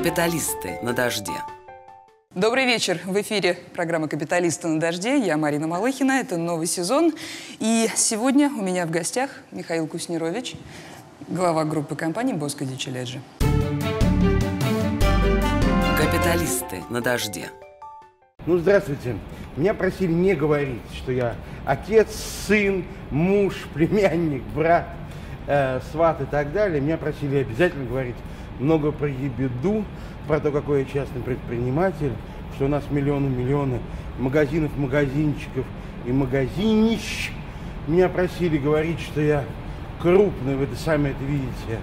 Капиталисты на дожде. Добрый вечер. В эфире программа «Капиталисты на дожде». Я Марина Малыхина. Это новый сезон. И сегодня у меня в гостях Михаил Куснирович, глава группы компаний «Боско Дичеледжи». Капиталисты на дожде. Ну, здравствуйте. Меня просили не говорить, что я отец, сын, муж, племянник, брат, э, сват и так далее. Меня просили обязательно говорить много про ебеду, про то, какой я частный предприниматель, что у нас миллионы-миллионы магазинов, магазинчиков и магазинищ. Меня просили говорить, что я крупный, вы сами это видите,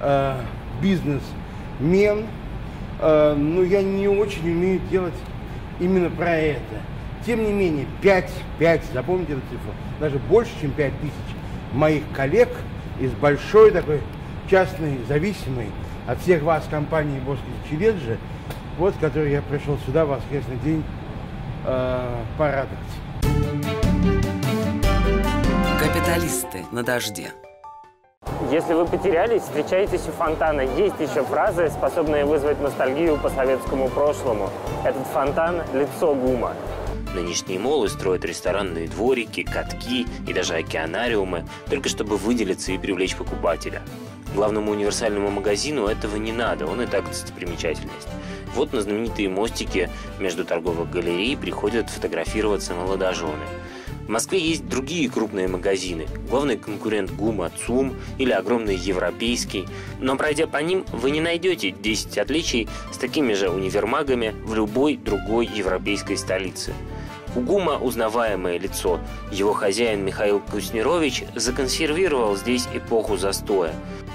э, бизнесмен. Э, но я не очень умею делать именно про это. Тем не менее, 5, 5, запомните эту цифру, даже больше, чем 5 тысяч моих коллег из большой такой частной, зависимой от всех вас компании Боски Челеджи, вот, с которой я пришел сюда в воскресный день э, порадовать. Капиталисты на дожде. Если вы потерялись, встречаетесь у фонтана. Есть еще фразы, способные вызвать ностальгию по советскому прошлому. Этот фонтан – лицо ГУМа. Нынешние молы строят ресторанные дворики, катки и даже океанариумы, только чтобы выделиться и привлечь покупателя. Главному универсальному магазину этого не надо, он и так достопримечательность. Вот на знаменитые мостики между торговых галерей приходят фотографироваться молодожены. В Москве есть другие крупные магазины. Главный конкурент ГУМа ЦУМ или огромный европейский. Но пройдя по ним, вы не найдете 10 отличий с такими же универмагами в любой другой европейской столице. У ГУМа узнаваемое лицо. Его хозяин Михаил Куснирович законсервировал здесь эпоху застоя.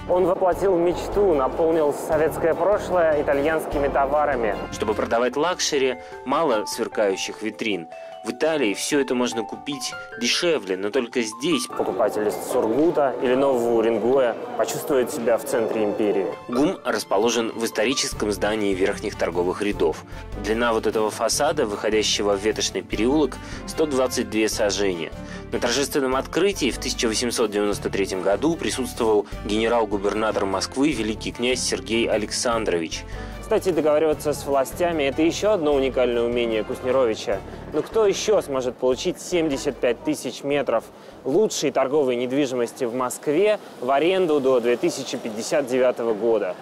Он воплотил мечту, наполнил советское прошлое итальянскими товарами. Чтобы продавать luxury, мало сверкающих витрин. В Италии все это можно купить дешевле, но только здесь Покупатель из Сургута или Нового Уренгоя почувствует себя в центре империи. ГУМ расположен в историческом здании верхних торговых рядов. Длина вот этого фасада, выходящего в ветошный переулок, 122 сажения. На торжественном открытии в 1893 году присутствовал генерал-губернатор Москвы великий князь Сергей Александрович. Кстати, договариваться с властями – это еще одно уникальное умение Куснеровича. Но кто еще сможет получить 75 тысяч метров лучшей торговой недвижимости в Москве в аренду до 2059 года?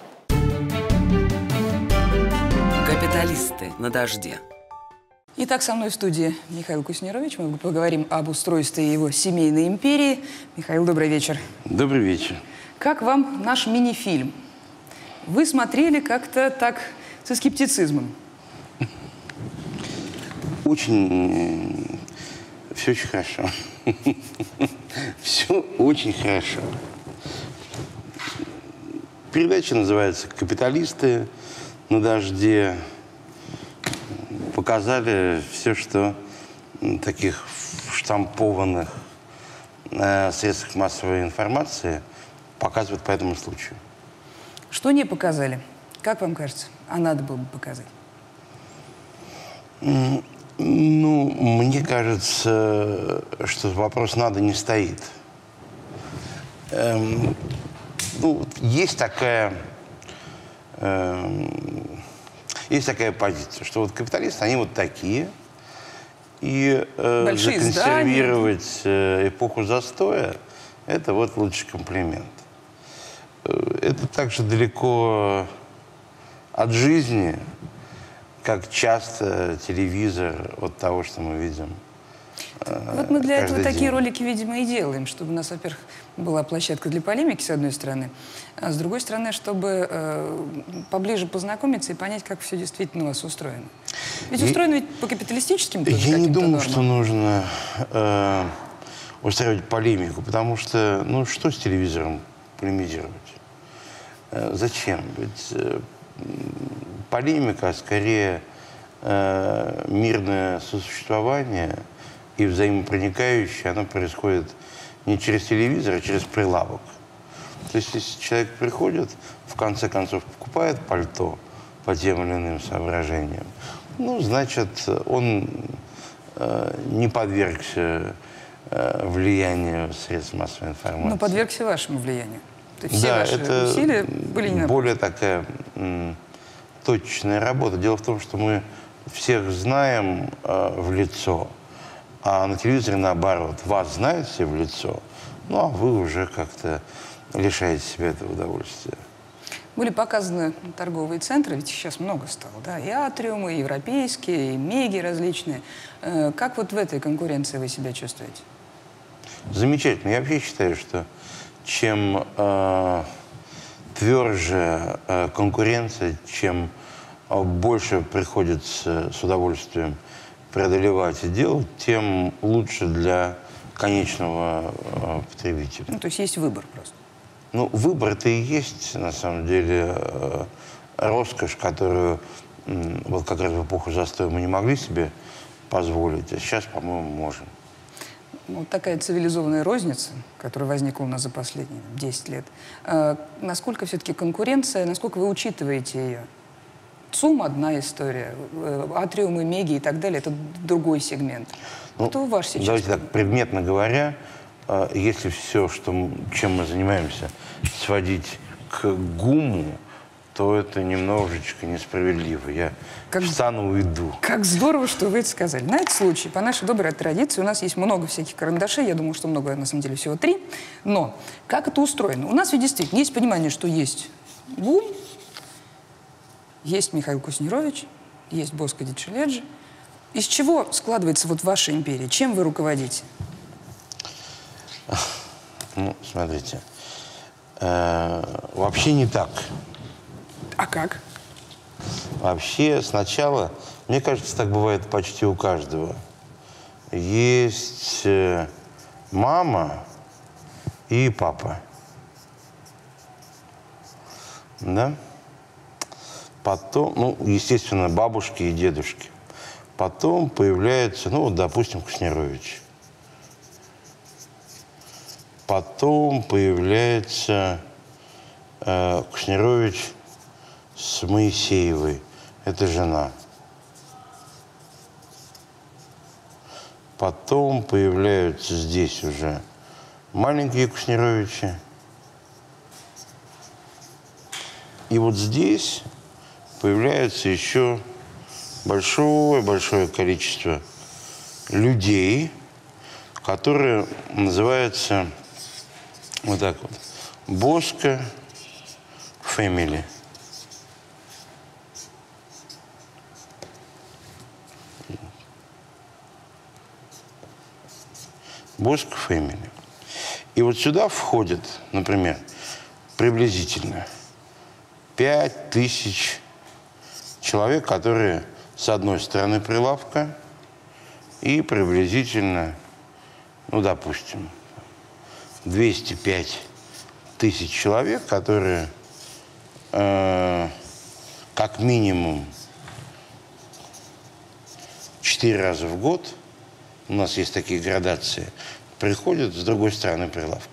Капиталисты на дожде. Итак, со мной в студии Михаил Куснирович. Мы поговорим об устройстве его семейной империи. Михаил, добрый вечер. Добрый вечер. Как вам наш мини-фильм? Вы смотрели как-то так со скептицизмом. Очень... Все очень хорошо. Все очень хорошо. Передача называется «Капиталисты на дожде». Показали все, что таких штампованных э, средствах массовой информации показывают по этому случаю. Что не показали? Как вам кажется? А надо было бы показать. Ну, мне кажется, что вопрос надо не стоит. Эм, ну, есть такая, эм, есть такая позиция, что вот капиталисты, они вот такие, и э, Большие законсервировать э, эпоху застоя – это вот лучший комплимент. Э, Это также далеко от жизни, как часто телевизор от того, что мы видим. э, Вот мы для этого каждый такие день. ролики, видимо, и делаем, чтобы у нас, во-первых, была площадка для полемики, с одной стороны, а с другой стороны, чтобы э, поближе познакомиться и понять, как все действительно у вас устроено. Ведь И- устроено ведь по капиталистическим тоже Я не думаю, нормам. что нужно э, устраивать полемику, потому что, ну, что с телевизором полемизировать? Э, зачем? Ведь э, полемика, а скорее э, мирное сосуществование и взаимопроникающее, оно происходит не через телевизор, а через прилавок. То есть, если человек приходит, в конце концов, покупает пальто по тем или иным соображениям, ну, значит, он э, не подвергся э, влиянию средств массовой информации. Ну, подвергся вашему влиянию. То есть все да, ваши это усилия были не более такая м, точечная работа. Дело в том, что мы всех знаем э, в лицо, а на телевизоре наоборот. Вас знают все в лицо, ну а вы уже как-то лишаете себя этого удовольствия. Были показаны торговые центры, ведь сейчас много стало, да, и атриумы, и европейские, и меги различные. Э, Как вот в этой конкуренции вы себя чувствуете? Замечательно. Я вообще считаю, что чем э, тверже э, конкуренция, чем э, больше приходится с удовольствием преодолевать и делать, тем лучше для конечного э, потребителя. Ну, то есть есть выбор просто. Ну, выбор-то и есть, на самом деле, э, роскошь, которую м, вот как раз в эпоху застоя мы не могли себе позволить, а сейчас, по-моему, можем. Вот такая цивилизованная розница, которая возникла у нас за последние 10 лет. Э, насколько все-таки конкуренция, насколько вы учитываете ее? ЦУМ – одна история, э, атриумы, меги и так далее – это другой сегмент. Ну, Кто ваш сейчас? Давайте так, предметно говоря, э, если все, что, чем мы занимаемся, сводить к ГУМу, то это немножечко несправедливо. Я Как- встану уйду. Как здорово, что вы это сказали. На этот случай, по нашей доброй традиции, у нас есть много всяких карандашей, я думаю, что много, на самом деле, всего три. Но как это устроено? У нас ведь действительно есть понимание, что есть ГУМ, есть Михаил Куснирович, есть Боско Дичеледжи. Из чего складывается вот ваша империя? Чем вы руководите? Ну, смотрите, э, вообще не так. А как? Вообще сначала, мне кажется, так бывает почти у каждого. Есть э, мама и папа. Да? Потом, ну, естественно, бабушки и дедушки. Потом появляется, ну, вот, допустим, Кушнерович. Потом появляется э, Кушнерович с Моисеевой. Это жена. Потом появляются здесь уже маленькие Кушнеровичи. И вот здесь появляется еще большое-большое количество людей, которые называются вот так вот Боско Family. Боско Family. И вот сюда входит, например, приблизительно 5 тысяч человек, которые с одной стороны прилавка и приблизительно, ну, допустим, 205 тысяч человек, которые э, как минимум 4 раза в год, у нас есть такие градации, приходят с другой стороны прилавка.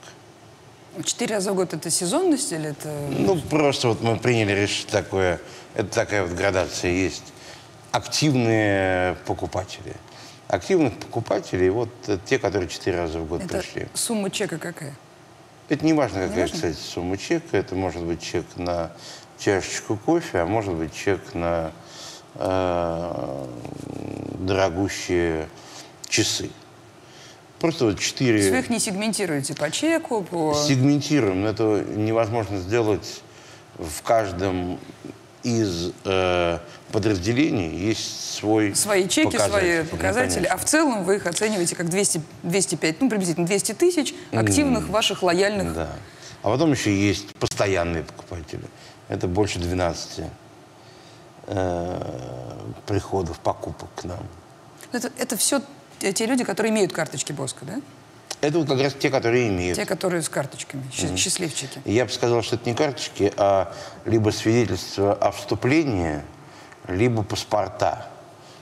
Четыре раза в год это сезонность или это... Ну, просто вот мы приняли решение такое, это такая вот градация есть. Активные покупатели. Активных покупателей, вот э, те, которые четыре раза в год это пришли. сумма чека какая? Это не важно, какая, важно? кстати, сумма чека. Это может быть чек на чашечку кофе, а может быть чек на э, дорогущие часы. Просто вот То есть четыре... вы их не сегментируете по чеку, по... Сегментируем, но это невозможно сделать в каждом из э, подразделений есть свой Свои чеки, показатель. свои Ну, показатели, конечно. а в целом вы их оцениваете как 200, 205, ну, приблизительно 200 тысяч активных ваших лояльных. Да. А потом еще есть постоянные покупатели. Это больше 12 э, приходов, покупок к нам. Это, это все те люди, которые имеют карточки Боска, да? Это вот как раз те, которые имеют. Те, которые с карточками, щ- счастливчики. Я бы сказал, что это не карточки, а либо свидетельство о вступлении, либо паспорта.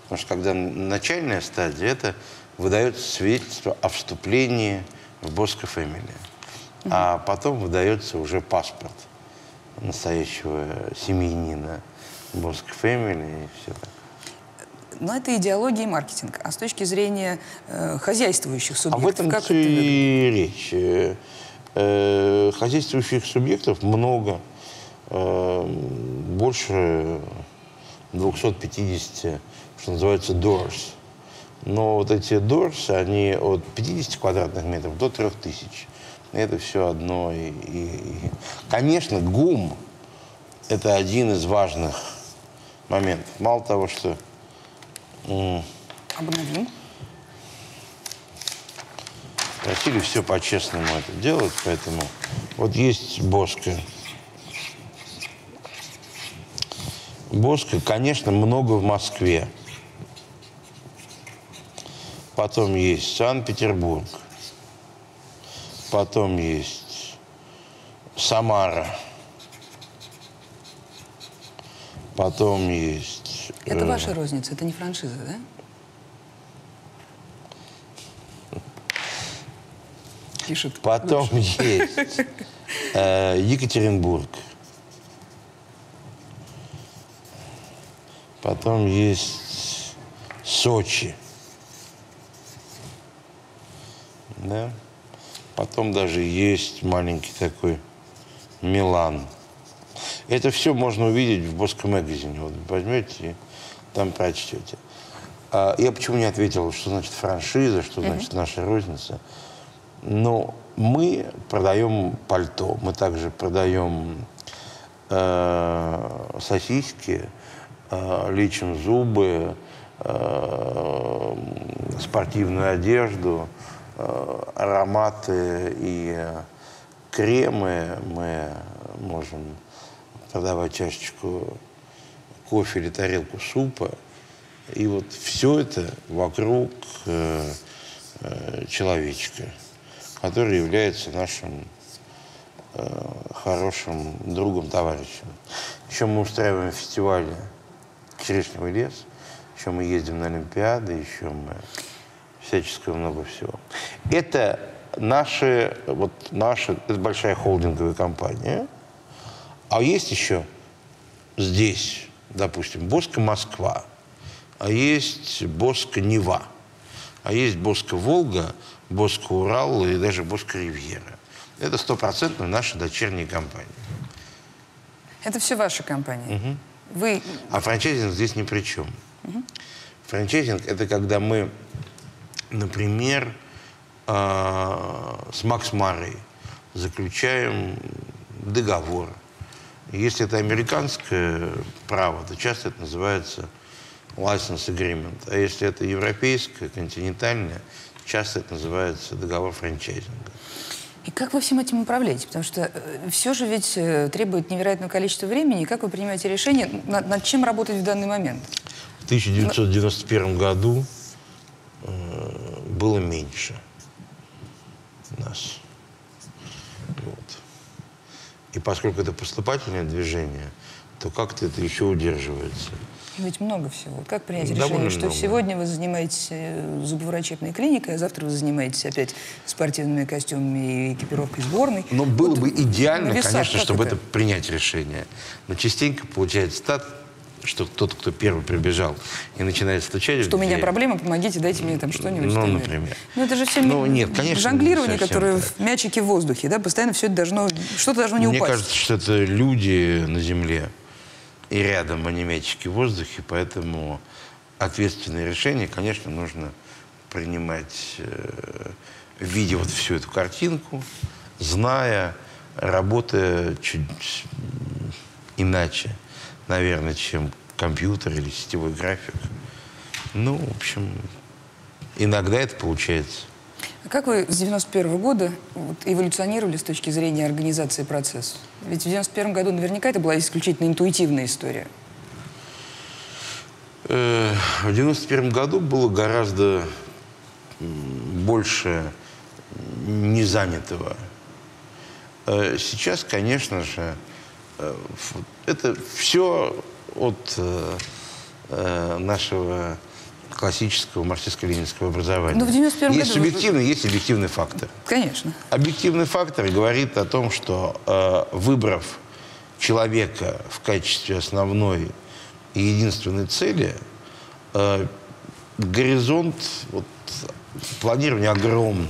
Потому что когда начальная стадия, это выдается свидетельство о вступлении в Боско Фэмили. А потом выдается уже паспорт настоящего семьянина Боско Фэмили и все так. Но это идеология и маркетинг. А с точки зрения э, хозяйствующих А субъектов, в этом как это и речь. Э, э, Хозяйствующих субъектов много, э, больше 250, что называется, doors. Но вот эти doors, они от 50 квадратных метров до 3000. Это все одно. И, и, и. Конечно, ГУМ – это один из важных моментов. Мало того, что Обновим. просили все по-честному это делать, поэтому вот есть Боска. Боска, конечно, много в Москве. Потом есть Санкт-Петербург. Потом есть Самара. Потом есть... Это ваша розница, это не франшиза, да? Пишет. Потом есть э, Екатеринбург. Потом есть Сочи. Да? Потом даже есть маленький такой Милан. Это все можно увидеть в Боско магазине. Вот возьмете и там прочтете. А я почему не ответил, что значит франшиза, что значит наша розница. Но мы продаем пальто, мы также продаем э, сосиски, э, лечим зубы, э, спортивную одежду, э, ароматы и кремы. Мы можем продавать чашечку кофе или тарелку супа. И вот все это вокруг э, э, человечка, который является нашим э, хорошим другом, товарищем. Еще мы устраиваем фестивали «Черешневый лес», еще мы ездим на Олимпиады, еще мы всяческого много всего. Это наши, вот наша, это большая холдинговая компания. А есть еще здесь, допустим, Боска Москва, а есть Боска Нева, а есть Боска Волга, Боска Урал и даже Боска Ривьера. Это стопроцентно наши дочерние компании. Это все ваша компания. Вы А франчайзинг здесь ни при чем. Франчайзинг – это когда мы, например, а, с Макс Марой заключаем договор. Если это американское право, то часто это называется license agreement. А если это европейское, континентальное, часто это называется договор франчайзинга. И как вы всем этим управляете? Потому что все же ведь э, требует невероятного количества времени. Как вы принимаете решение, над, над чем работать в данный момент? В 1991 году э, было меньше нас. И поскольку это поступательное движение, то как-то это еще удерживается. Ведь много всего. Как принять Довольно решение, что много. сегодня вы занимаетесь э, зубоврачебной клиникой, а завтра вы занимаетесь опять спортивными костюмами и экипировкой сборной? Но было Вот бы идеально, весах конечно, чтобы это? принять решение. Но частенько получается так, что тот, кто первый прибежал и начинает стучать Что у меня проблема, помогите, дайте мне там что-нибудь. Ну, например. Ну, это же все Ну, нет, конечно, жонглирование, не которое так. в мячике в воздухе, да, постоянно все это должно, что-то должно не Мне упасть. кажется, что это люди на земле и рядом, а не мячики в воздухе, поэтому ответственные решения, конечно, нужно принимать, э, видя вот всю эту картинку, зная, работая чуть иначе, наверное, чем компьютер или сетевой график. Ну, в общем, иногда это получается. А как вы с 91 года вот, эволюционировали с точки зрения организации процесса? Ведь в 91 году наверняка это была исключительно интуитивная история. Э, В 91 году было гораздо больше незанятого. Э, Сейчас, конечно же, э, это все от э, э, нашего классического марксистско-ленинского образования. Ну, в 91 есть году субъективный, есть объективный фактор. Конечно. Объективный фактор говорит о том, что э, выбрав человека в качестве основной и единственной цели, э, горизонт вот, планирования огромный.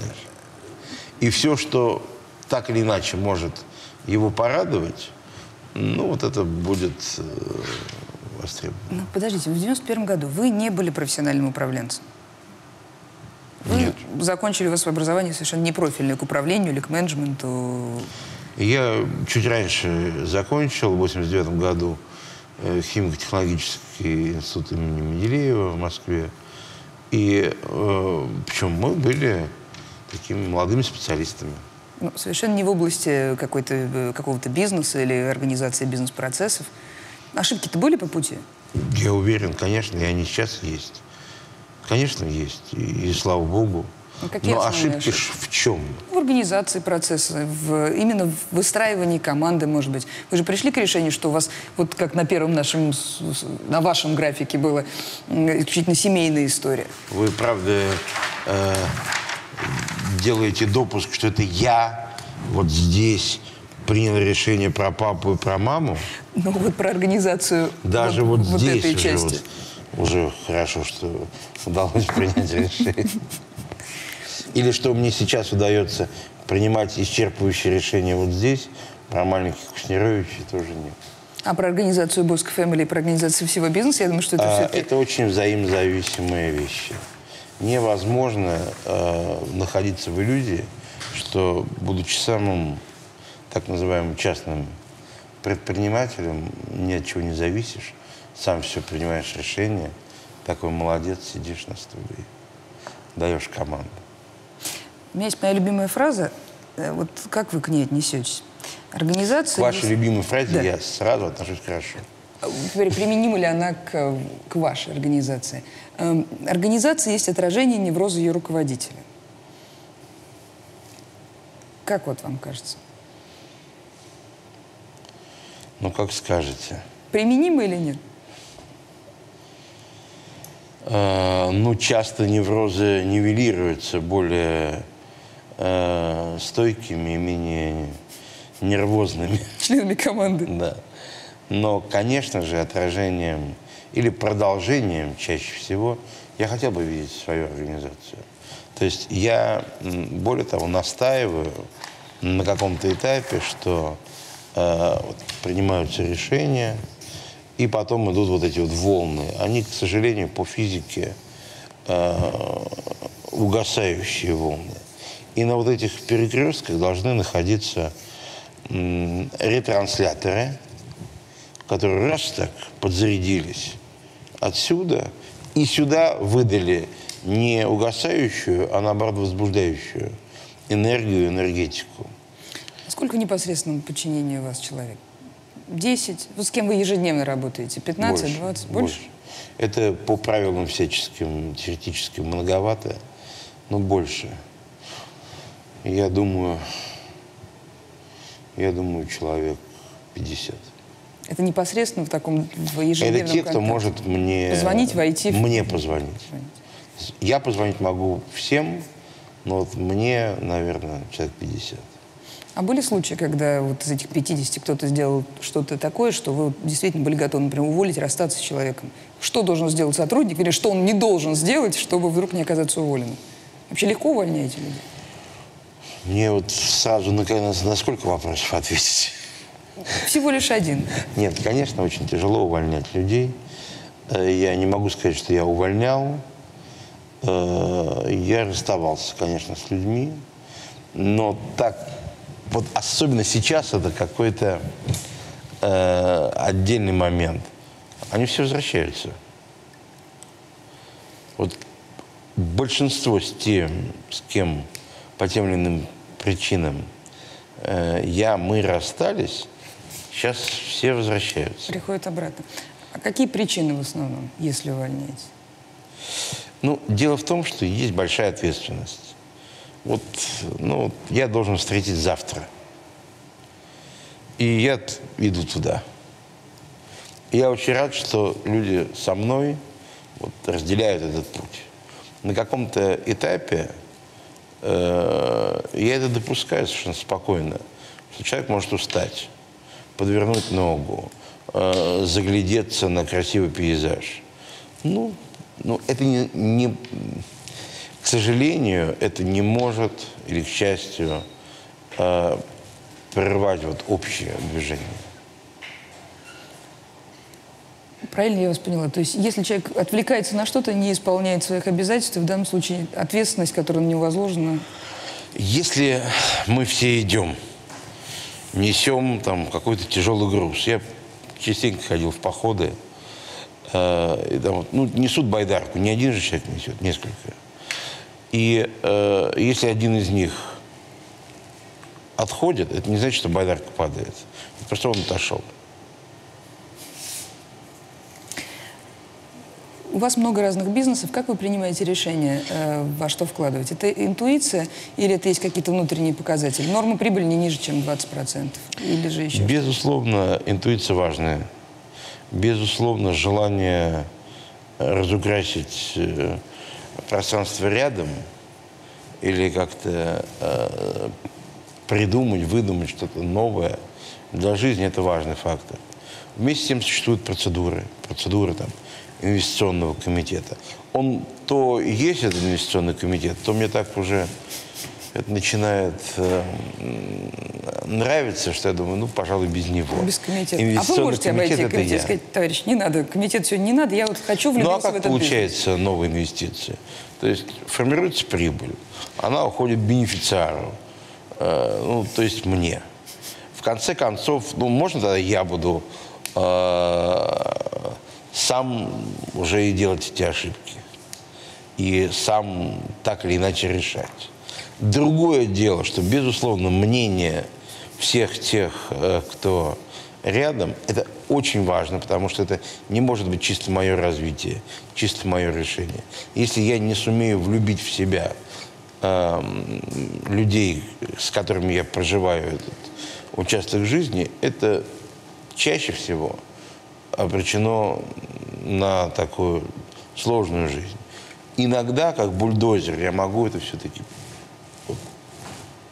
И все, что так или иначе может его порадовать, ну вот это будет э, востребованы. Ну, подождите, в 91 году вы не были профессиональным управленцем. Вы Нет. закончили у вас образование совершенно не профильное к управлению или к менеджменту. Я чуть раньше закончил, в 89 году, э, химико-технологический институт имени Менделеева в Москве. И э, причем мы были такими молодыми специалистами. Ну, совершенно не в области какой-то, э, какого-то бизнеса или организации бизнес-процессов. Ошибки-то были по пути? Я уверен, конечно, и они сейчас есть. Конечно, есть. И, и слава богу. Ну, какие Но ошибки ж в чем? В организации процесса, в, именно в выстраивании команды, может быть. Вы же пришли к решению, что у вас, вот как на первом нашем, на вашем графике было исключительно семейная история. Вы, правда, э, делаете допуск, что это я вот здесь принял решение про папу и про маму. Ну вот про организацию Даже вот, здесь этой уже, части. вот уже хорошо, что удалось принять решение. Или что мне сейчас удается принимать исчерпывающие решения вот здесь, про маленьких Кушнировичей тоже нет. А про организацию Боско Family, про организацию всего бизнеса, я думаю, что это А, все-таки... Это очень взаимозависимые вещи. Невозможно э, находиться в иллюзии, что, будучи самым так называемым частным предпринимателем, ни от чего не зависишь, сам все принимаешь решения, такой молодец, сидишь на стуле, даешь команду. У меня есть моя любимая фраза. Э, Вот как вы к ней отнесетесь? К Организация... вашей любимой фразе Да. я сразу отношусь хорошо. Теперь, применима ли она к, к вашей организации? Эм, Организация есть отражение невроза ее руководителя. Как вот вам кажется? Ну, как скажете. Применимо или нет? Э, ну, часто неврозы нивелируются более э, стойкими и менее нервозными. Членами команды. Да. Но, конечно же, отражением или продолжением чаще всего я хотел бы видеть свою организацию. То есть я, более того, настаиваю на каком-то этапе, что э, вот принимаются решения, и потом идут вот эти вот волны. Они, к сожалению, по физике э, угасающие волны. И на вот этих перекрестках должны находиться м, ретрансляторы, которые раз так подзарядились отсюда и сюда выдали не угасающую, а наоборот возбуждающую энергию, энергетику. Сколько в непосредственном подчинении у вас человек? 10? Вот с кем вы ежедневно работаете? 15, Больше, 20? Больше? Это по правилам всяческим, теоретическим многовато, но больше. Я думаю, я думаю, человек 50. Это непосредственно в таком в ежедневном Это те, кто контакте? может мне... Позвонить, войти в- Мне позвонить. Я позвонить могу всем, но вот мне, наверное, человек 50. А были случаи, когда вот из этих 50 кто-то сделал что-то такое, что вы действительно были готовы, например, уволить, расстаться с человеком? Что должен сделать сотрудник или что он не должен сделать, чтобы вдруг не оказаться уволенным? Вообще легко увольняете людей? Мне вот сразу на, на сколько вопросов ответить? Всего лишь один. Нет, конечно, очень тяжело увольнять людей. Э, Я не могу сказать, что я увольнял. Э, Я расставался, конечно, с людьми. Но так, вот особенно сейчас это какой-то э, отдельный момент. Они все возвращаются. Вот большинство с тем, с кем по тем или иным причинам э, я, мы расстались, сейчас все возвращаются. Приходит обратно. А какие причины в основном, если увольняете? Ну, дело в том, что есть большая ответственность. Вот, ну, я должен встретить завтра. И я иду туда. И я очень рад, что люди со мной вот, разделяют этот путь. На каком-то этапе э, я это допускаю совершенно спокойно, что человек может устать, подвернуть ногу, э, заглядеться на красивый пейзаж. Ну, ну это не, не- к сожалению, это не может, или к счастью, э, прервать вот общее движение. Правильно я вас поняла? То есть, если человек отвлекается на что-то, не исполняет своих обязательств, в данном случае ответственность, которая на него возложена, Если мы все идем, несем там какой-то тяжелый груз. Я частенько ходил в походы, э, и там, ну, несут байдарку, не один же человек несет, несколько. И э, если один из них отходит, это не значит, что байдарка падает. Просто он отошел. У вас много разных бизнесов. Как вы принимаете решение, э, во что вкладывать? Это интуиция или это есть какие-то внутренние показатели? Норма прибыли не ниже, чем 20%? Или же еще? Безусловно, интуиция важная. Безусловно, желание разукрасить э, пространство рядом или как-то э, придумать, выдумать что-то новое для жизни – это важный фактор. Вместе с тем существуют процедуры. Процедуры там, инвестиционного комитета. Он то есть этот инвестиционный комитет, то мне так уже это начинает э, нравиться, что я думаю, ну, пожалуй, без него. Без комитета. А вы можете обойти комитет – это комитет и сказать, товарищ, не надо, комитет сегодня не надо, я вот хочу Ну, а влюбиться в как этот бизнес. получается новая инвестиция? То есть формируется прибыль, она уходит бенефициару, э, ну, то есть мне. В конце концов, ну, можно тогда я буду э, сам уже и делать эти ошибки. И сам так или иначе решать. Другое дело, что, безусловно, мнение всех тех, э, кто рядом, это очень важно, потому что это не может быть чисто мое развитие, чисто мое решение. Если я не сумею влюбить в себя эм, людей, с которыми я проживаю этот участок жизни, это чаще всего обречено на такую сложную жизнь. Иногда, как бульдозер, я могу это все-таки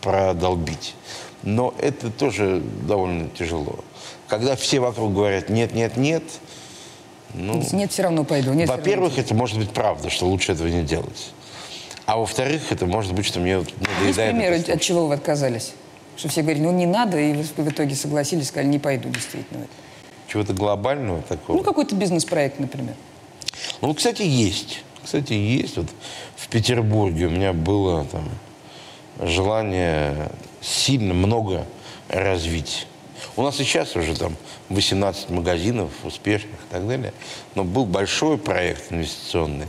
продолбить. Но это тоже довольно тяжело. Когда все вокруг говорят «нет, нет, нет», ну, Нет, все равно пойду. Нет, во-первых, это может быть правда, что лучше этого не делать. А во-вторых, это может быть, что мне Есть надоедает примеры, это от чего вы отказались? Что все говорили, ну не надо, и вы в итоге согласились, сказали, не пойду действительно. Чего-то глобального такого. Ну, какой-то бизнес-проект, например. Ну, кстати, есть. Кстати, есть. Вот в Петербурге у меня было там желание сильно много развить. У нас и сейчас уже там 18 магазинов успешных и так далее. Но был большой проект инвестиционный.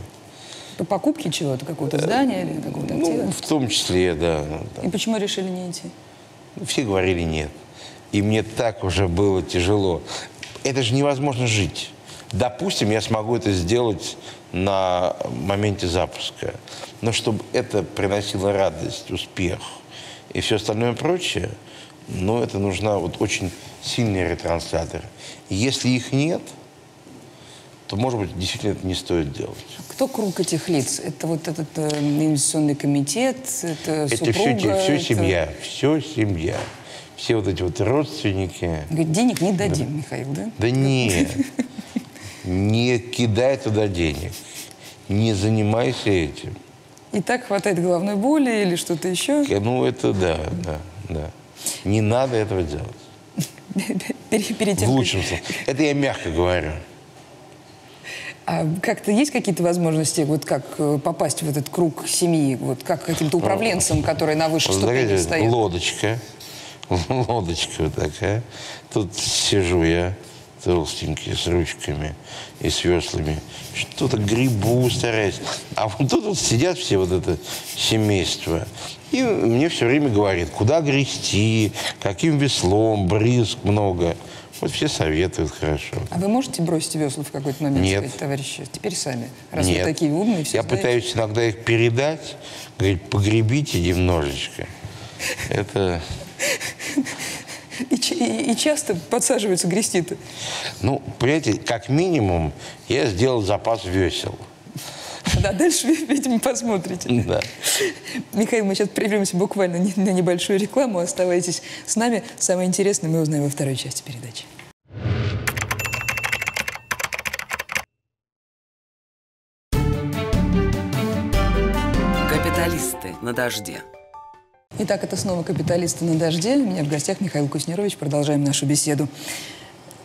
По покупке чего-то, какого-то здания или какого-то актива? Ну, в том числе, да. ну. И почему решили не идти? Все говорили нет. И мне так уже было тяжело. Это же невозможно жить. Допустим, я смогу это сделать на моменте запуска. Но чтобы это приносило радость, успех и все остальное прочее, ну, это нужна вот очень сильный ретранслятор. И если их нет, то, может быть, действительно это не стоит делать. Кто круг этих лиц? Это вот этот э, инвестиционный комитет, это Это супруга? все, все это- семья, все семья. Все вот эти вот родственники. Говорит, денег не дадим, Михаил, да? Да нет, не кидай туда денег, не занимайся этим. И так хватает головной боли или что-то еще? Ну, это да, да, да. Не надо этого делать. Пере- Перед тем, В лучшем случае. Это я мягко говорю. А как-то есть какие-то возможности, вот как э, попасть в этот круг семьи, вот как каким-то управленцем, который на высшей ступени стоит? лодочка, лодочка вот такая. Тут сижу я, толстенький, с ручками и с веслами. Что-то грибу стараюсь. А вот тут вот сидят все вот это семейство. И мне все время говорит, куда грести, каким веслом, брызг много. Вот все советуют хорошо. А вы можете бросить весла в какой-то момент, Нет. сказать, товарищи, теперь сами, раз Нет. вы такие умные, все Я знаете? пытаюсь иногда их передать, говорить, погребите немножечко. Это, И, и- и часто подсаживаются грести-то. ну, понимаете, как минимум я сделал запас весел. Да, дальше, ви- видимо, посмотрите. Да. Михаил, мы сейчас прервемся буквально на небольшую рекламу. Оставайтесь с нами. Самое интересное мы узнаем во второй части передачи. Капиталисты на дожде. Итак, это снова «Капиталисты на дожде». У меня в гостях Михаил Куснирович. Продолжаем нашу беседу.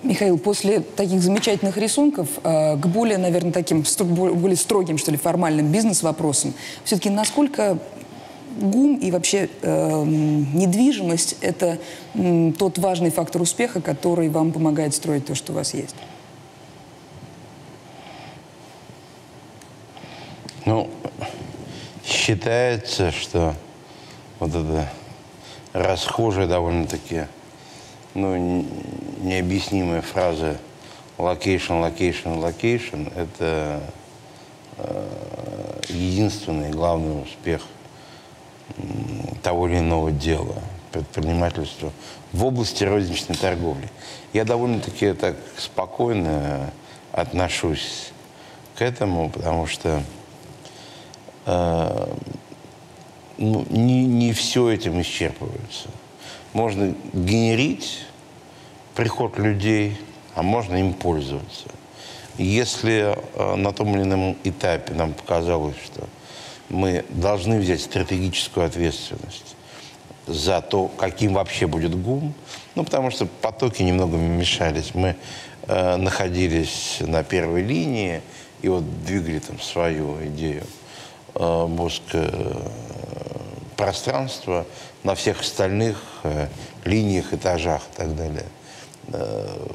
Михаил, после таких замечательных рисунков э, к более, наверное, таким более строгим, что ли, формальным бизнес-вопросам, все-таки насколько ГУМ и вообще э, недвижимость – это м, тот важный фактор успеха, который вам помогает строить то, что у вас есть? Ну, считается, что вот эта расхожая довольно-таки, ну, необъяснимая фраза location, location, location – это э, единственный главный успех того или иного дела, предпринимательства в области розничной торговли. Я довольно-таки так спокойно отношусь к этому, потому что э, ну, не, не все этим исчерпывается. Можно генерить приход людей, а можно им пользоваться. Если э, на том или ином этапе нам показалось, что мы должны взять стратегическую ответственность за то, каким вообще будет ГУМ, ну, потому что потоки немного мешались. Мы э, находились на первой линии и вот двигали там свою идею мозг э, пространства на всех остальных э, линиях, этажах и так далее. Э,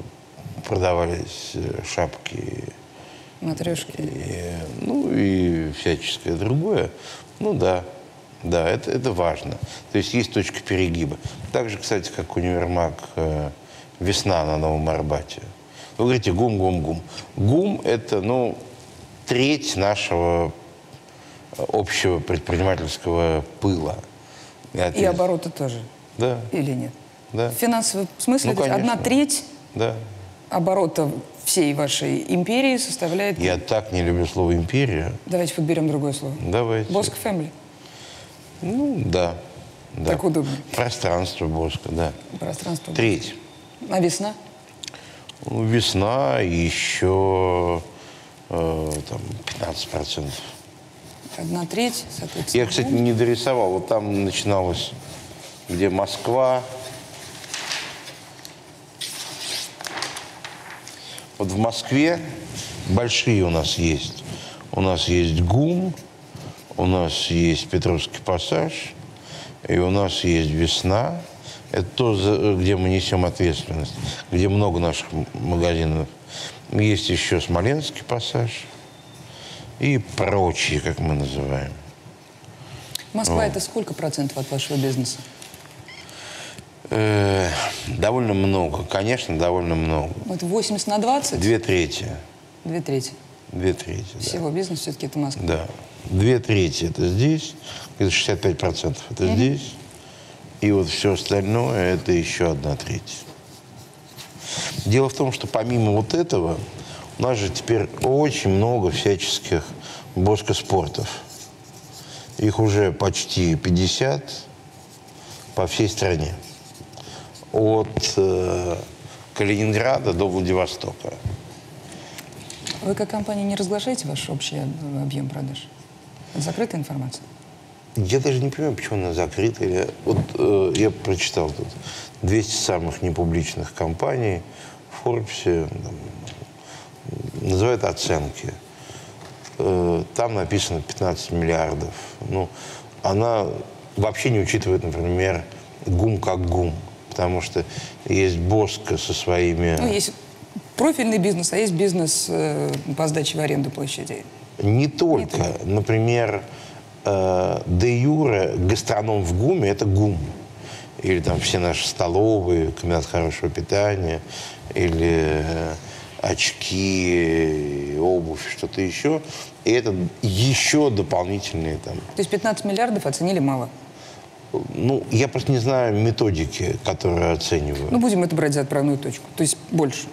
продавались э, шапки Матрешки. и, ну и всяческое другое. Ну да, да, это, это важно. То есть есть точка перегиба. Так же, кстати, как универмаг э, «Весна» на Новом Арбате. Вы говорите «гум, гум, гум». ГУМ – это, ну, треть нашего э, общего предпринимательского пыла. И ответственности. обороты тоже. Да, Или нет? да, В финансовом смысле Ну, одна треть да. оборота всей вашей империи составляет... Я так не люблю слово «империя». Давайте подберем другое слово. Давайте. Боск Фэмили. Ну, да. да. Так удобно. Пространство Боска, да. Пространство. Треть. А весна? Ну, Весна еще э, там 15%. Одна треть, соответственно. Я, кстати, не дорисовал. Вот там начиналось, где Москва. Вот в Москве большие у нас есть. У нас есть ГУМ, у нас есть Петровский пассаж, и у нас есть Весна. Это то, где мы несем ответственность, где много наших магазинов. Есть еще Смоленский пассаж и прочие, как мы называем. Москва это сколько процентов от вашего бизнеса? Э, довольно много, конечно, довольно много. Вот 80 на 20? Две трети. Две трети. Две трети, да. Всего бизнеса все-таки это Москва. Да. Две трети это здесь, где-то 65 процентов это здесь. И вот все остальное это еще одна треть. Дело в том, что помимо вот этого, у нас же теперь очень много всяческих боскоспортов. Их уже почти 50 по всей стране. От э, Калининграда до Владивостока. Вы как компания не разглашаете ваш общий э, объем продаж? Это закрытая информация? Я даже не понимаю, почему она закрыта. Или... Вот э, я прочитал тут 200 самых непубличных компаний в Форбсе. там, называют оценки. Э, там написано 15 миллиардов. Ну, она вообще не учитывает, например, ГУМ как ГУМ. Потому что есть Боска со своими... Ну, есть профильный бизнес, а есть бизнес э, по сдаче в аренду площадей. Не только. Например, э, де юре гастроном в ГУМе – это ГУМ. Или там все наши столовые, комбинат хорошего питания, или э, очки, обувь, что-то еще. И это еще дополнительные там. То есть 15 миллиардов оценили мало. Ну, я просто не знаю методики, которые оценивают. Ну, будем это брать за отправную точку. То есть больше.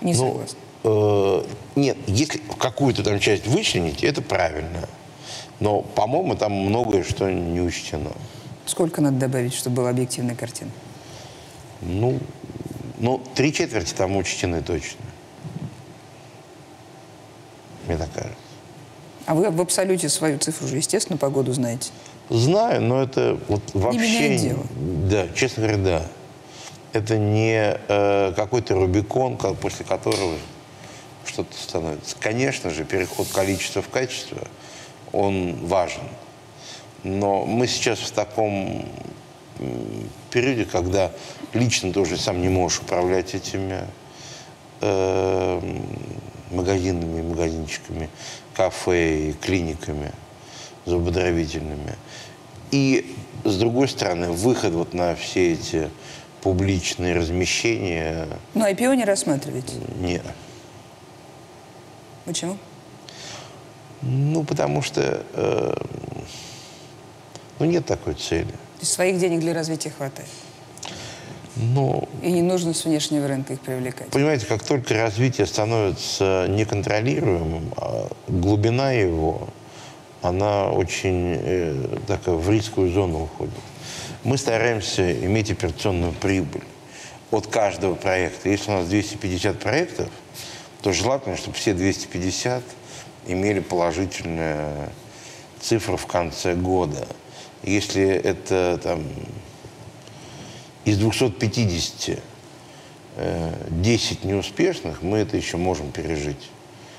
Не Ну, согласна. э, нет, если какую-то там часть вычленить, это правильно. Но, по-моему, там многое что не учтено. Сколько надо добавить, чтобы была объективная картина? Ну, ну, три четверти там учтены точно. Мне так кажется. А вы в абсолюте свою цифру же, естественно, по году знаете. Знаю, но это вот вообще... меняет дело. Да, честно говоря, да. это не э, какой-то Рубикон, ко- после которого что-то становится. Конечно же, переход количества в качество, он важен. Но мы сейчас в таком периоде, когда лично тоже сам не можешь управлять этими э, магазинами, магазинчиками, кафе и клиниками зубодравительными. И, с другой стороны, выход вот на все эти публичные размещения Но IPO не рассматриваете. не. Почему? Ну, потому что э, ну, нет такой цели. То есть своих денег для развития хватает. Ну, И не нужно с внешнего рынка их привлекать. Понимаете, как только развитие становится неконтролируемым, а глубина его, она очень э, такая в рисковую зону уходит. Мы стараемся иметь операционную прибыль от каждого проекта. Если у нас 250 проектов, то желательно, чтобы все 250 имели положительную цифру в конце года. Если это там из 250 э, 10 неуспешных, мы это еще можем пережить.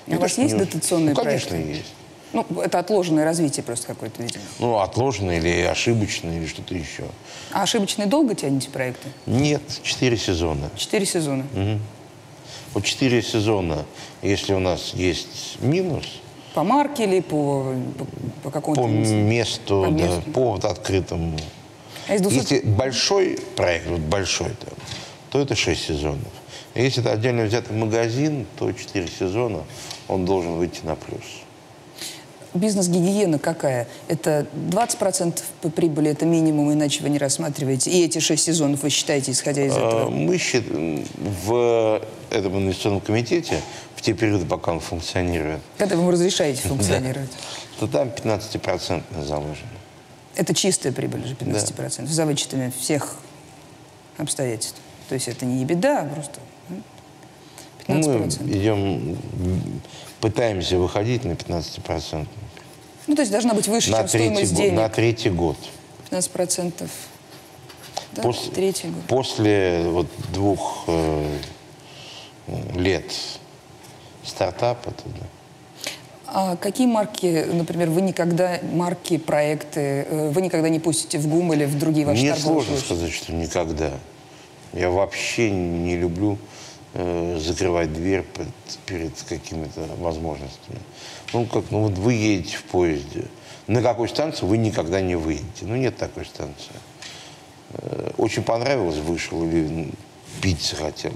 А у вас есть неус- дотационные ну, конечно, проекты? есть. Ну, это отложенное развитие просто какое-то, видимо. Ну, отложенное или ошибочное, или что-то еще. А ошибочно и долго тянете проекты? Нет, 4 сезона. Четыре сезона. Вот 4 сезона, если у нас есть минус, По марке или по, по, по какому-то... по месту, По да, месту. по вот открытому. А из 200 Если большой проект, вот большой там, то это 6 сезонов. А Если это отдельно взятый магазин, то 4 сезона он должен выйти на плюс. Бизнес-гигиена какая? Это 20% по прибыли, это минимум, иначе вы не рассматриваете. И эти шесть сезонов вы считаете, исходя из А, этого? Мы счит- в этом инвестиционном комитете, в те периоды, пока он функционирует, Когда вы ему разрешаете функционировать? то там 15% заложено. Это чистая прибыль уже 15%, за вычетами всех обстоятельств. То есть это не беда, а просто м, Мы 15%. идем, м, пытаемся выходить на 15%. Ну, то есть должна быть выше, На чем третий, стоимость денег. на третий год. 15%. Да, После- третий год. После вот двух э, лет стартапа, то да. А какие марки, например, вы никогда, марки, проекты, э, вы никогда не пустите в ГУМ или в другие ваши Мне сложно площади? сказать, что никогда. Я вообще не люблю э, закрывать дверь перед, перед какими-то возможностями. Ну, как, ну вот вы едете в поезде. На какой станции вы никогда не выедете? Ну, нет такой станции. Э, очень понравилось, вышел или пить захотел.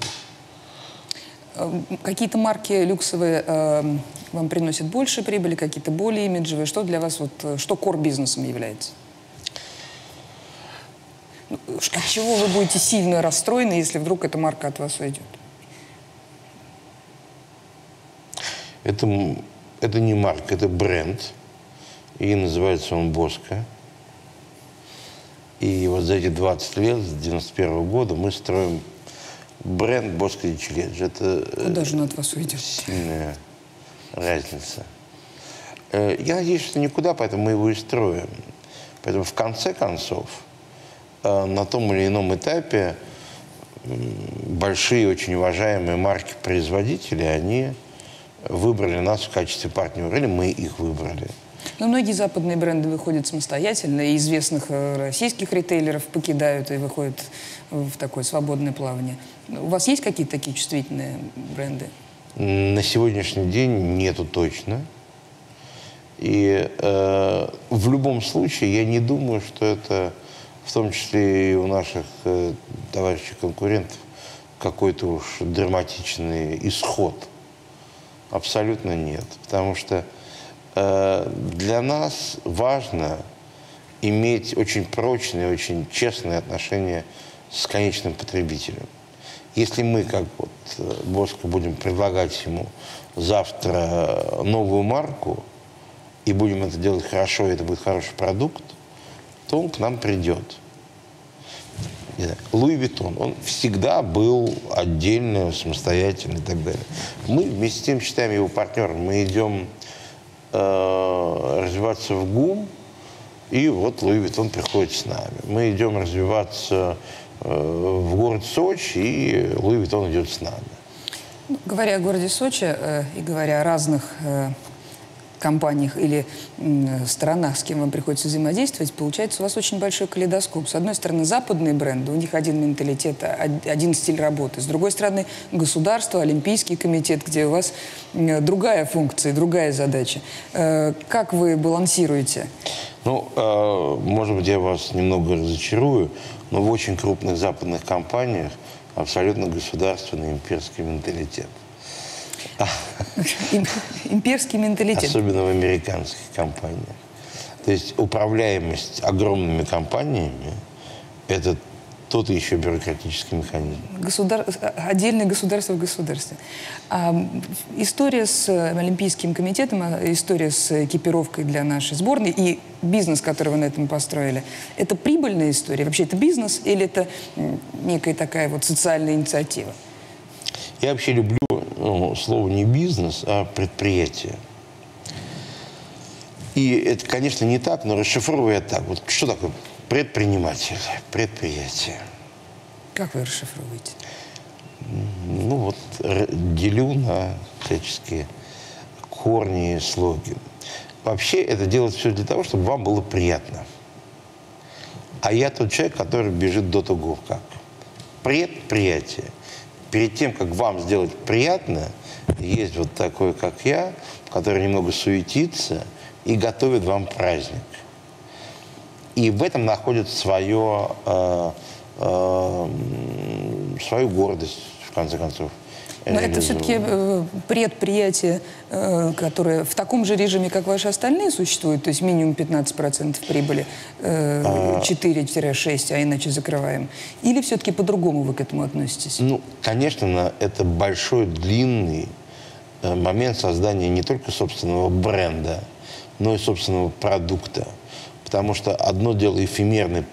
Э, Какие-то марки люксовые э, вам приносят больше прибыли, какие-то более имиджевые. Что для вас, вот, э, что кор-бизнесом является? Ну, От чего вы будете сильно расстроены, если вдруг эта марка от вас уйдет? Это, это не марка, это бренд. И называется он Боско. И вот за эти 20 лет, с 91 года, мы строим бренд Боско и Челедж. Это э, Куда же он от вас уйдет? сильная разница. Э, Я надеюсь, что никуда, поэтому мы его и строим. Поэтому в конце концов, э, на том или ином этапе большие, очень уважаемые марки-производители, они выбрали нас в качестве партнера, или мы их выбрали. Но многие западные бренды выходят самостоятельно, и известных э, российских ритейлеров покидают и выходят в такое свободное плавание. У вас есть какие-то такие чувствительные бренды? На сегодняшний день нету точно. И э, в любом случае я не думаю, что это в том числе и у наших э, товарищей-конкурентов какой-то уж драматичный исход. Абсолютно нет. Потому что для нас важно иметь очень прочные, очень честные отношения с конечным потребителем. Если мы, как вот э, Боско, будем предлагать ему завтра э, новую марку, и будем это делать хорошо, и это будет хороший продукт, то он к нам придет. Louis Vuitton, он всегда был отдельно, самостоятельный и так далее. Мы вместе с тем считаем его партнером. Мы идем э, развиваться в ГУМ, и вот Louis Vuitton приходит с нами. Мы идем развиваться э, в город Сочи, и Louis Vuitton идет с нами. Говоря о городе Сочи э, и говоря о разных э, компаниях или странах, с кем вам приходится взаимодействовать, получается у вас очень большой калейдоскоп. С одной стороны, западные бренды, у них один менталитет, а- один стиль работы. С другой стороны, государство, Олимпийский комитет, где у вас другая функция, другая задача. Э, Как вы балансируете? Ну, э, может быть, я вас немного разочарую, но в очень крупных западных компаниях абсолютно государственный имперский менталитет. Им- Имперский менталитет. Особенно в американских компаниях. То есть управляемость огромными компаниями – это тот еще бюрократический механизм. Государ... Отдельное государство в государстве. А история с Олимпийским комитетом, а, история с экипировкой для нашей сборной и бизнес, который вы на этом построили, это прибыльная история? Вообще это бизнес или это некая такая вот социальная инициатива? Я вообще люблю ну, слово не бизнес, а предприятие. И это, конечно, не так, но расшифровывая так. Вот что такое предприниматель, предприятие? Как вы расшифровываете? Ну вот делю на всяческие корни и слоги. Вообще это делать все для того, чтобы вам было приятно. А я тот человек, который бежит до того, как. Предприятие. Перед тем, как вам сделать приятно, есть вот такой, как я, который немного суетится и готовит вам праздник. И в этом находит свое, э, э, свою гордость, в конце концов. Но это реализовывает. все-таки э, предприятие, э, которое в таком же режиме, как ваши остальные, существует, то есть минимум 15% прибыли, э, 4-6, а иначе закрываем. Или все-таки по-другому вы к этому относитесь? Ну, конечно, это большой, длинный э, момент создания не только собственного бренда, но и собственного продукта. Потому что одно дело эфемерный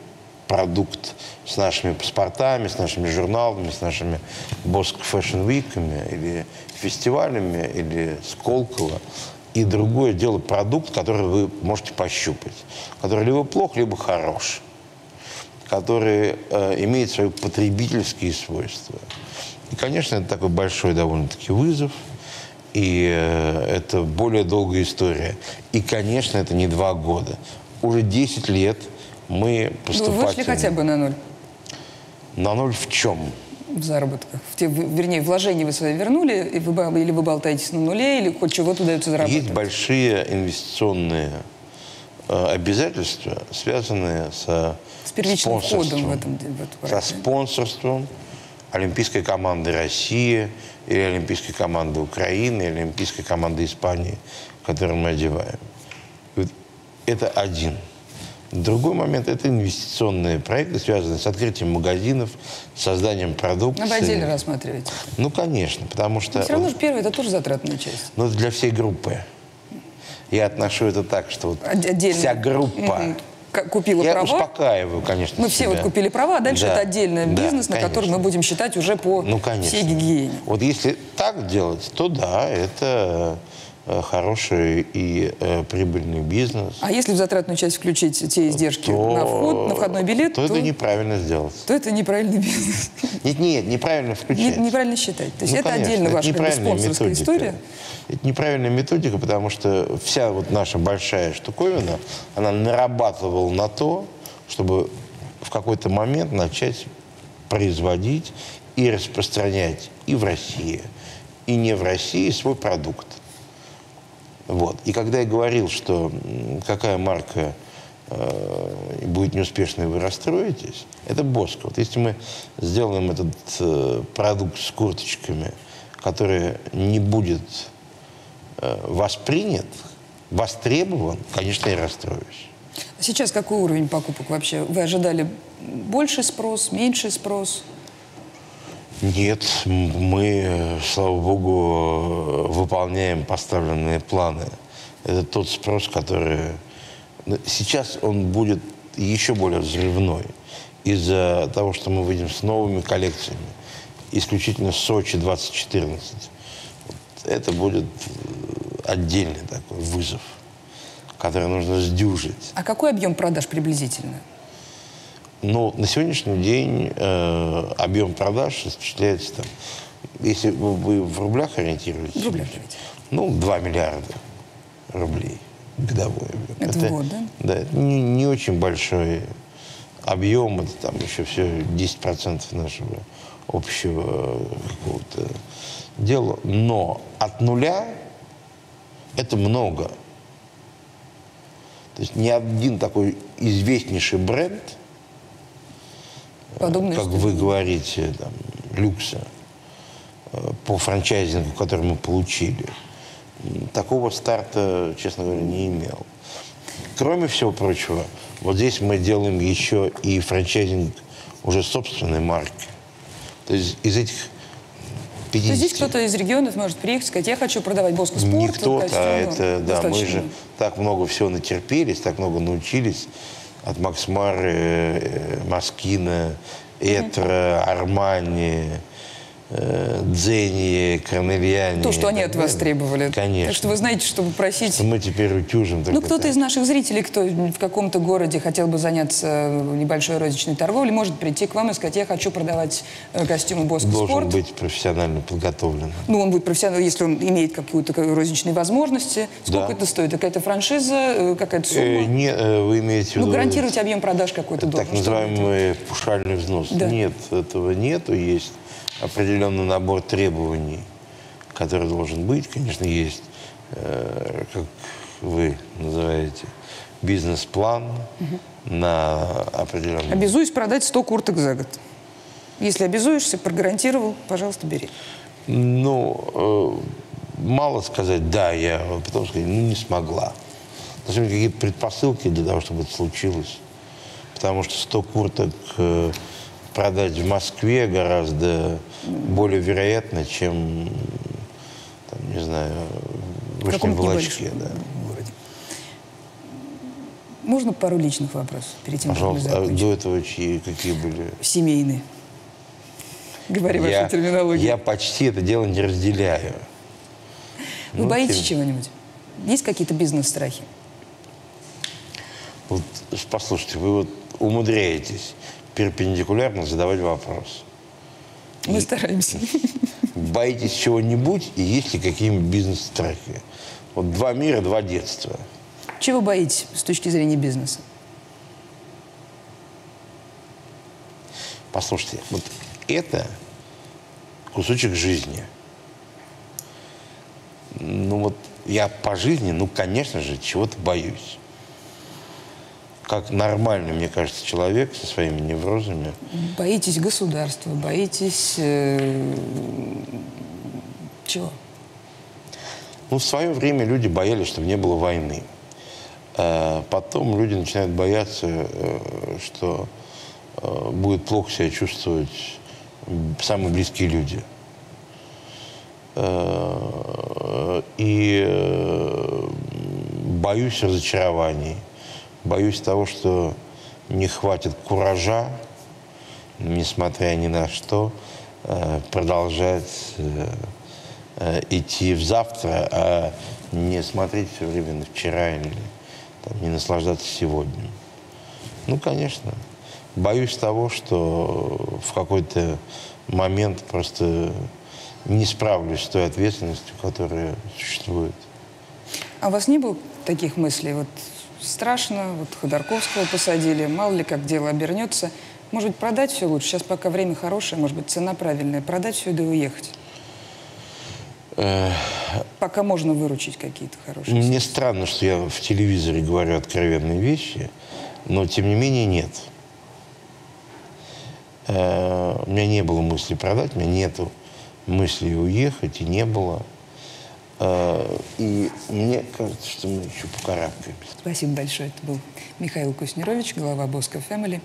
продукт с нашими паспортами, с нашими журналами, с нашими Боск Fashion Week'ами или фестивалями, или Сколково. И другое дело продукт, который вы можете пощупать, который либо плох, либо хорош который э, имеет свои потребительские свойства. И, конечно, это такой большой довольно-таки вызов, и э, это более долгая история. И, конечно, это не два года. Уже 10 лет мы Вы вышли хотя бы на ноль На ноль в чем? в заработках? В те, вернее, вложения вы свои вернули, и вы, или вы болтаетесь на нуле, или хоть чего-то удается заработать? Есть большие инвестиционные э, обязательства, связанные со С первичным входом в этом- в эту со спонсорством Олимпийской команды России или Олимпийской команды Украины, или Олимпийской команды Испании, которую мы одеваем. Это один. Другой момент – это инвестиционные проекты, связанные с открытием магазинов, созданием продукции. Вы отдельно рассматриваете. Ну, конечно, потому что... Все равно же первый это тоже затратная часть. Ну, это для всей группы. Я отношу это так, что вот От- Отдельно. вся группа... Купила Я права. успокаиваю, конечно, Мы все себя. вот купили права, а дальше Да, это отдельный да, бизнес, на который конечно. мы будем считать уже по Ну, конечно. всей гигиене. Вот если так делать, то да, это хороший и э, прибыльный бизнес. А если в затратную часть включить те издержки то, на вход, на входной билет, то, то, это неправильно сделать. то это неправильный бизнес. Нет, нет, неправильно Не- включать. неправильно считать. То есть Ну, это конечно, отдельно ваша как бы, неправильная спонсорская методика. история. Это неправильная методика, потому что вся вот наша большая штуковина, она нарабатывала на то, чтобы в какой-то момент начать производить и распространять и в России, и не в России свой продукт. Вот. И когда я говорил, что какая марка э, будет неуспешной, вы расстроитесь, это Боско. Вот если мы сделаем этот э, продукт с курточками, который не будет э, воспринят, востребован, конечно, я расстроюсь. Сейчас какой уровень покупок вообще? Вы ожидали больше спрос, меньше спрос? Нет, мы, слава богу, выполняем поставленные планы. Это тот спрос, который... ну, Сейчас он будет еще более взрывной из-за того, что мы выйдем с новыми коллекциями. Исключительно Сочи 2014. Вот это будет отдельный такой вызов, который нужно сдюжить. А какой объем продаж приблизительно? Ну, на сегодняшний день э, объем продаж осуществляется там, если вы, в рублях ориентируетесь, В рублях ну, 2 миллиарда рублей годовой объем. Это в год, да? Да, это не, не очень большой объем, это там еще все 10% нашего общего какого-то дела. Но от нуля это много. То есть ни один такой известнейший бренд, Подобные как вы говорите, там, люкса, э, по франчайзингу, который мы получили, такого старта, честно говоря, не имел. Кроме всего прочего, вот здесь мы делаем еще и франчайзинг уже собственной марки. То есть из этих 50... То есть здесь кто-то из регионов может приехать и сказать, я хочу продавать Боско спорт. Не кто-то, костюмы». а это, да, мы Достаточно. же так много всего натерпелись, так много научились от Максмары, э, Маскина, Этра, Армани, э, Дзенни, Корнельяни. То, что они от вас требовали. Конечно. Так что вы знаете, чтобы просить... Что мы теперь утюжим Ну, кто-то из наших зрителей, кто в каком-то городе хотел бы заняться небольшой розничной торговлей, может прийти к вам и сказать, я хочу продавать э, костюмы Боско должен спорт. быть профессионально подготовлен. Ну, он будет профессионал, если он имеет какие-то розничные возможности. Сколько Да. это стоит? Какая-то франшиза, э, какая-то сумма? Э, не, э, вы имеете в виду... ну, гарантировать объем продаж какой-то должен. Так называемый пушальный взнос. Да. Нет, этого нету. Есть определенный набор требований, который должен быть. Конечно, есть, э, как вы называете, бизнес-план на определенный... Обязуюсь продать 100 курток за год. Если обязуешься, прогарантировал, пожалуйста, бери. Ну, э, мало сказать, да, я, потом сказать, ну, не смогла. Должны быть какие-то предпосылки для того, чтобы это случилось. Потому что 100 курток э, продать в Москве гораздо более вероятно, чем, там, не знаю, в Вышнем Волочке. Да. городе. Можно пару личных вопросов перед тем, как мы Пожалуйста, а закончим? до этого чьи, какие были? Семейные. Говори вашу Я, терминологию. я почти это дело не разделяю. Вы ну, боитесь тем- чего-нибудь? Есть какие-то бизнес-страхи? Вот, послушайте, вы вот умудряетесь перпендикулярно задавать вопрос. Мы стараемся. Боитесь чего-нибудь и есть ли какие-нибудь бизнес-страхи? Вот два мира, два детства. Чего боитесь с точки зрения бизнеса? Послушайте, вот это кусочек жизни. Ну вот я по жизни, ну, конечно же, чего-то боюсь. Как нормальный, мне кажется, человек со своими неврозами. Боитесь государства, боитесь... э, чего? Ну, в свое время люди боялись, чтобы не было войны. Э, Потом люди начинают бояться, э, что э, будет плохо себя чувствовать самые близкие люди. И боюсь разочарований, боюсь того, что не хватит куража, несмотря ни на что, э, продолжать э, э, идти в завтра, а не смотреть все время на вчера или там, не наслаждаться сегодня. Ну, конечно. Боюсь того, что в какой-то момент просто не справлюсь с той ответственностью, которая существует. А у вас не было таких мыслей? Вот страшно, вот Ходорковского посадили, мало ли как дело обернется. Может быть, продать все лучше? Сейчас пока время хорошее, может быть, цена правильная. Продать все да и уехать. Пока можно выручить какие-то хорошие. Мне странно, что я в телевизоре говорю откровенные вещи, но тем не менее нет. Э, У меня не было мысли продать, у меня нету мысли уехать, и не было. Э, И мне кажется, что мы еще покарабкаемся. Спасибо большое. Это был Михаил Куснерович, глава Боско Фэмили,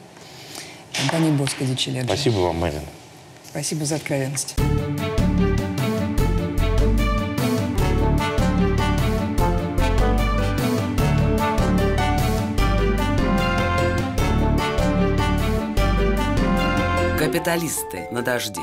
компании Боско Дичеледжи. Спасибо вам, Марина. Спасибо за откровенность. Капиталисты на дожде.